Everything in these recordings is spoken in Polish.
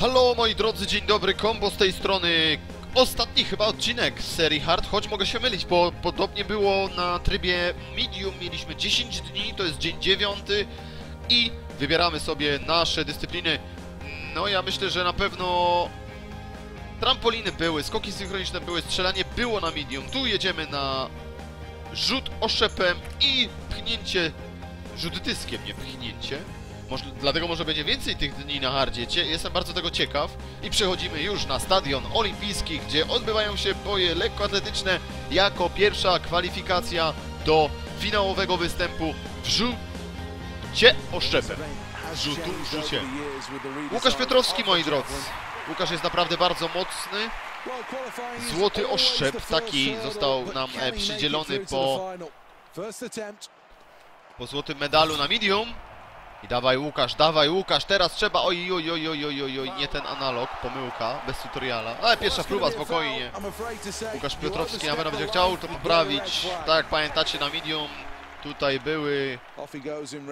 Halo moi drodzy, dzień dobry, kombo z tej strony. Ostatni chyba odcinek z serii Hard, choć mogę się mylić, bo podobnie było na trybie Medium. Mieliśmy 10 dni, to jest dzień 9 i wybieramy sobie nasze dyscypliny. No ja myślę, że na pewno trampoliny były, skoki synchroniczne były, strzelanie było na Medium. Tu jedziemy na rzut oszczepem i pchnięcie, rzut dyskiem, nie pchnięcie. Może, dlatego może będzie więcej tych dni na hardzie. Cie, jestem bardzo tego ciekaw. I przechodzimy już na stadion olimpijski, gdzie odbywają się boje lekkoatletyczne jako pierwsza kwalifikacja do finałowego występu w rzucie oszczepem. Rzutu, rzucie. Łukasz Piotrowski, moi drodzy. Łukasz jest naprawdę bardzo mocny. Złoty oszczep taki został nam e, przydzielony po, po złotym medalu na medium. I dawaj Łukasz, dawaj Łukasz, teraz trzeba, oj, oj, oj, oj, oj, oj, oj, nie ten analog, pomyłka, bez tutoriala, ale pierwsza próba, spokojnie. Łukasz Piotrowski na pewno będzie chciał to poprawić, tak jak pamiętacie na medium, tutaj były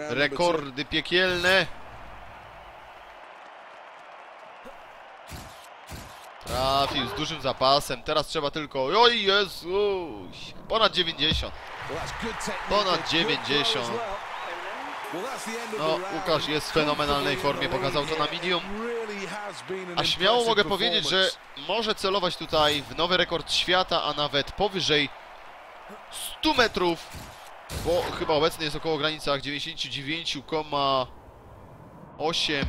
rekordy piekielne. Trafił z dużym zapasem, teraz trzeba tylko, oj Jezu, ponad 90, ponad 90. No, Łukasz jest w fenomenalnej formie, pokazał to na medium. A śmiało mogę powiedzieć, że może celować tutaj w nowy rekord świata, a nawet powyżej 100 metrów, bo chyba obecny jest około granicach 99,8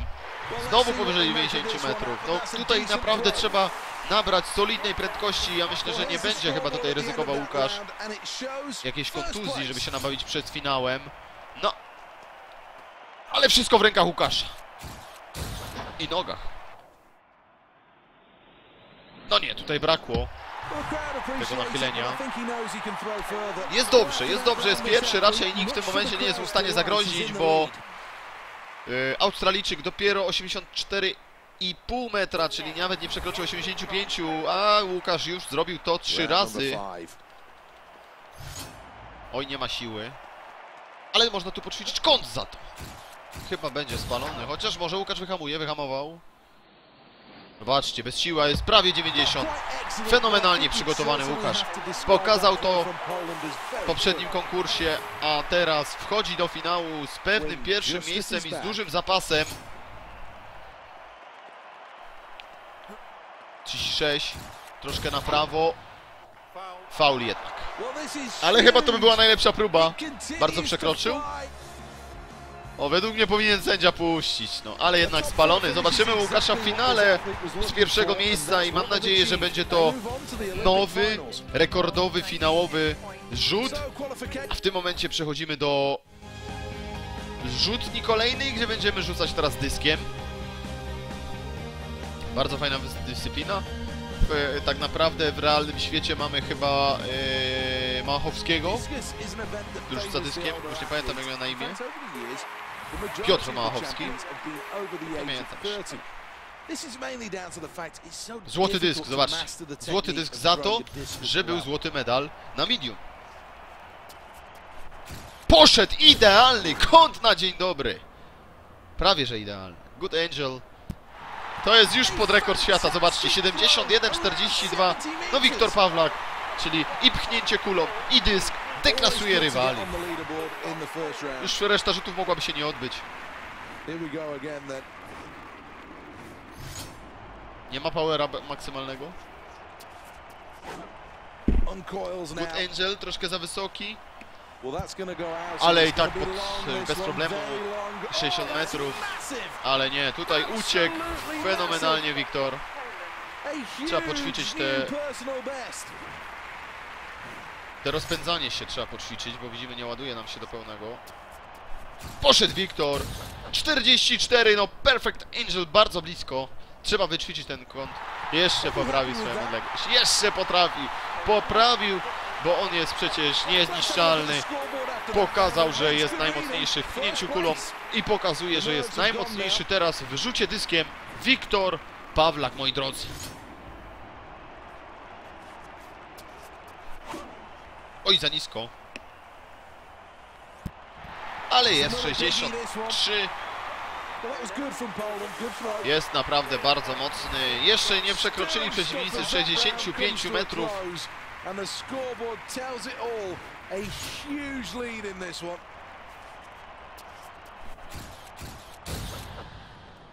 Znowu powyżej 90 metrów. No tutaj naprawdę trzeba nabrać solidnej prędkości. Ja myślę, że nie będzie chyba tutaj ryzykował Łukasz jakiejś kontuzji, żeby się nabawić przed finałem. No, ale wszystko w rękach Łukasza. I nogach. No nie, tutaj brakło tego nachylenia. Jest dobrze, jest dobrze, jest pierwszy. Raczej nikt w tym momencie nie jest w stanie zagrozić, bo yy, Australijczyk dopiero 84,5 metra, czyli nawet nie przekroczył 85, a Łukasz już zrobił to trzy razy. Oj, nie ma siły. Ale można tu poćwiczyć kąt za to. Chyba będzie spalony, chociaż może Łukasz wyhamuje, wyhamował. Zobaczcie, bez siła jest prawie 90. Fenomenalnie przygotowany Łukasz. Pokazał to w poprzednim konkursie, a teraz wchodzi do finału z pewnym pierwszym miejscem i z dużym zapasem. 36, troszkę na prawo. Faul jednak. Ale chyba to by była najlepsza próba. Bardzo przekroczył. O, według mnie powinien sędzia puścić, no, ale jednak spalony. Zobaczymy Łukasza w finale z pierwszego miejsca i mam nadzieję, że będzie to nowy, rekordowy, finałowy rzut. A w tym momencie przechodzimy do rzutni kolejnej, gdzie będziemy rzucać teraz dyskiem. Bardzo fajna dyscyplina. E, tak naprawdę w realnym świecie mamy chyba e, Machowskiego, który rzuca dyskiem, już nie pamiętam jak miał na imię. Piotr Małachowski. Pamiętam. Złoty dysk, zobaczcie. Złoty dysk za to, że był złoty medal na medium. Poszedł idealny kąt na dzień dobry. Prawie, że idealny. Good Angel. To jest już pod rekord świata, zobaczcie. 71-42. No Wiktor Pawlak, czyli i pchnięcie kulą, i dysk, deklasuje rywali. Już reszta rzutów mogłaby się nie odbyć. Nie ma powera maksymalnego. Good Angel, troszkę za wysoki. Ale i tak pod, bez problemu 60 metrów. Ale nie, tutaj uciekł fenomenalnie Wiktor. Trzeba poćwiczyć te te rozpędzanie się trzeba poćwiczyć, bo widzimy, nie ładuje nam się do pełnego. Poszedł Wiktor. 44, no Perfect Angel bardzo blisko. Trzeba wyćwiczyć ten kąt. Jeszcze poprawi swoją odległość. Jeszcze potrafi. Poprawił, bo on jest przecież niezniszczalny. Pokazał, że jest najmocniejszy w pchnięciu kulą i pokazuje, że jest najmocniejszy teraz w rzucie dyskiem. Wiktor Pawlak, moi drodzy. Oj, za nisko. Ale jest 63. Well, that was good from Poland. Good throw. Jest naprawdę bardzo mocny. Jeszcze nie przekroczyli przeciwnicy 65 metrów. And the scoreboard tells it all. A huge lead in this one.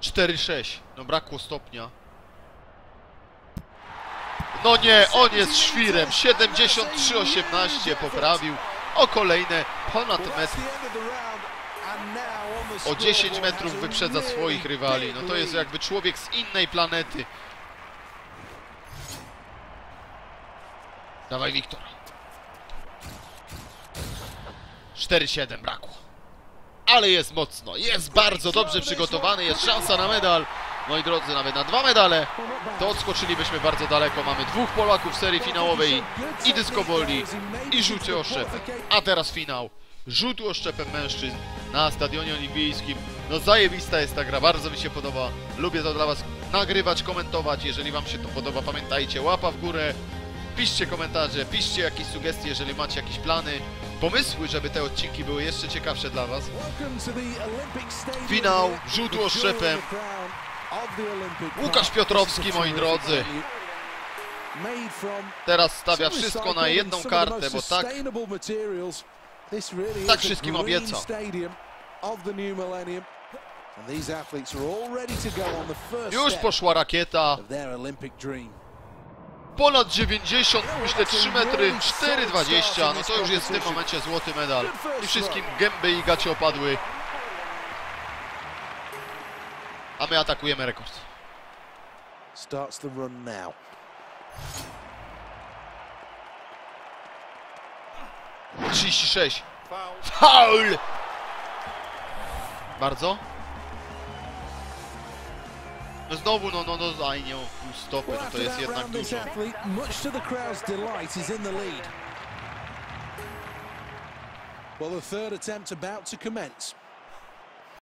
4-6. No brakło stopnia. No nie, on jest świrem. 73-18 poprawił o kolejne ponad metr. O 10 scoreboard metrów wyprzedza swoich rywali. No to jest jakby człowiek z innej planety. Dawaj, Wiktor. 4-7 brakło. Ale jest mocno, jest bardzo dobrze przygotowany, jest szansa na medal. Moi drodzy, nawet na dwa medale, to odskoczylibyśmy bardzo daleko. Mamy dwóch Polaków w serii finałowej i dyskoboli, i rzucie oszczepem. A teraz finał. Rzut oszczepem mężczyzn na Stadionie Olimpijskim. No zajebista jest ta gra, bardzo mi się podoba. Lubię to dla Was nagrywać, komentować. Jeżeli Wam się to podoba, pamiętajcie, łapa w górę. Piszcie komentarze, piszcie jakieś sugestie, jeżeli macie jakieś plany, pomysły, żeby te odcinki były jeszcze ciekawsze dla Was. Finał, here. rzut The oszczepem. Łukasz. Piotrowski, moi drodzy. Teraz stawia wszystko na jedną kartę, bo tak tak wszystkim obieca. już poszła rakieta. Ponad 90, myślę 3 metry, 4,20. No to już jest w tym momencie złoty medal. I wszystkim gęby i gacie opadły. A my atakujemy rekord. Starts the run now. Trzydzieści sześć. Faul! Bardzo? No znowu, no, no, no, aj nie, stopy, no to jest jednak dużo. athlete, much to the crowd's delight, is in the lead. Well, the third attempt about to commence.